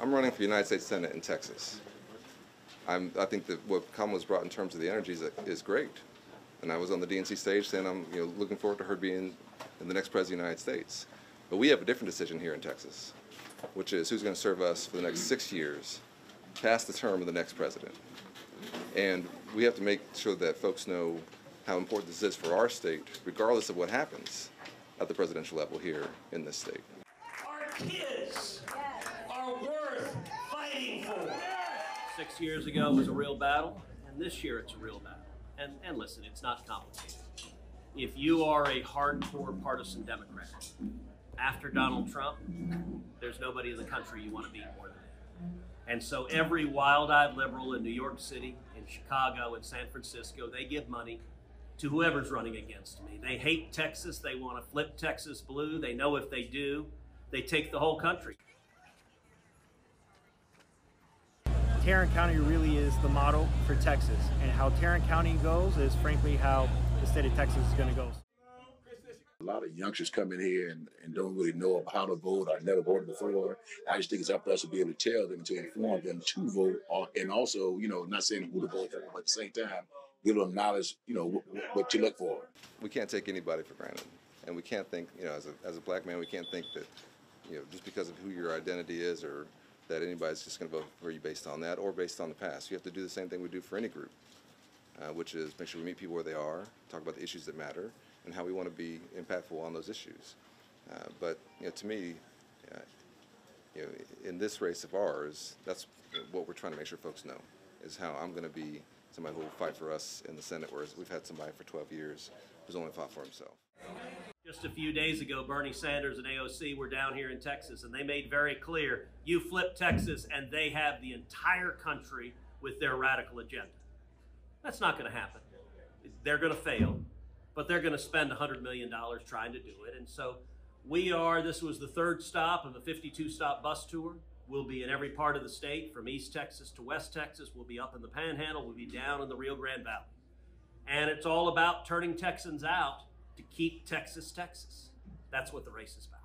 I'm running for United States Senate in Texas. I'm, I think that what Kamala's brought in terms of the energy is, is great. And I was on the DNC stage saying I'm you know, looking forward to her being the next president of the United States. But we have a different decision here in Texas, which is who's going to serve us for the next six years, past the term of the next president. And we have to make sure that folks know how important this is for our state, regardless of what happens at the presidential level here in this state. Kids are worth fighting for. Six years ago was a real battle, and this year it's a real battle. And, and listen, it's not complicated. If you are a hardcore partisan Democrat, after Donald Trump, there's nobody in the country you want to beat more than him. And so every wild-eyed liberal in New York City, in Chicago, in San Francisco, they give money to whoever's running against me. They hate Texas. They want to flip Texas blue. They know if they do, they take the whole country. Tarrant County really is the model for Texas, and how Tarrant County goes is frankly how the state of Texas is going to go. A lot of youngsters come in here and, and don't really know how to vote or never voted before. I just think it's up to us to be able to tell them, to inform them to vote, or, and also, you know, not saying who to vote for, but at the same time, give them knowledge, you know, what, what to look for. We can't take anybody for granted. And we can't think, you know, as a, as a black man, we can't think that, you know, just because of who your identity is or that anybody's just going to vote for you based on that or based on the past. You have to do the same thing we do for any group, uh, which is make sure we meet people where they are, talk about the issues that matter, and how we want to be impactful on those issues. Uh, but you know, to me, uh, you know, in this race of ours, that's what we're trying to make sure folks know is how I'm going to be somebody who will fight for us in the Senate, whereas we've had somebody for 12 years who's only fought for himself. Just a few days ago, Bernie Sanders and AOC were down here in Texas, and they made very clear you flip Texas, and they have the entire country with their radical agenda. That's not going to happen. They're going to fail, but they're going to spend $100 million trying to do it. And so we are, this was the third stop of the 52 stop bus tour. We'll be in every part of the state, from East Texas to West Texas. We'll be up in the Panhandle. We'll be down in the Rio Grande Valley. And it's all about turning Texans out to keep Texas, Texas. That's what the race is about.